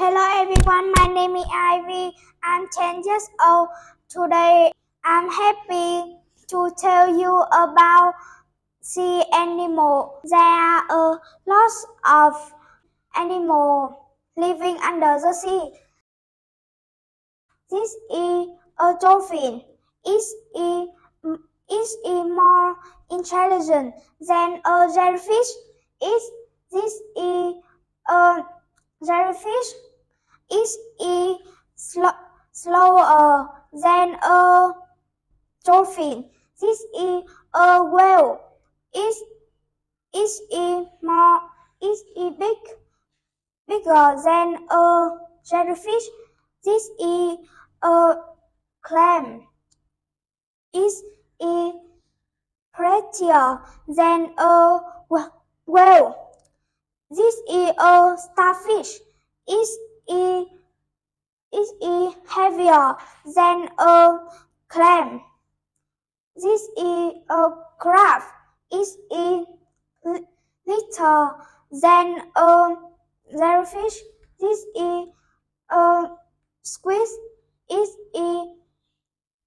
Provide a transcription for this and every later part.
Hello everyone, my name is Ivy. I'm 10 years old. Today I'm happy to tell you about sea animal. There are a lot of animals living under the sea. This is a dolphin. It is, it is more intelligent than a jellyfish. It, this is a jellyfish. It is slow, slower uh, than a dolphin. This is a whale. It, it is more it is big, bigger than a jellyfish. This is a clam. It is prettier than a whale. This is a starfish. It is, it is heavier than a clam. This is a crab. It is little than a jellyfish. This is a squid. It is,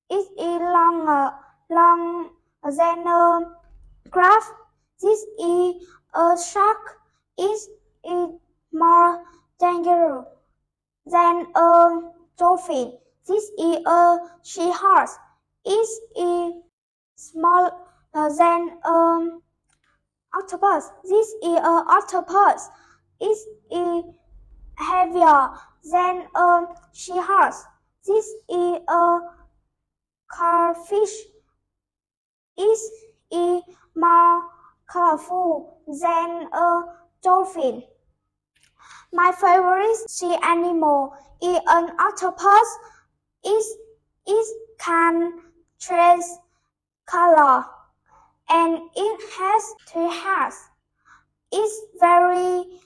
it is longer, long than a crab. This is a shark. It is more dangerous than a dolphin. This is a seahorse. It is smaller uh, than an um, octopus. This is an octopus. It is heavier than a seahorse. This is a crawfish. It is more colorful than a dolphin. My favorite sea animal is an octopus. It, it can change color and it has three heads. It's very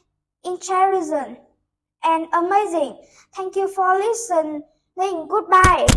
intelligent and amazing. Thank you for listening. Goodbye.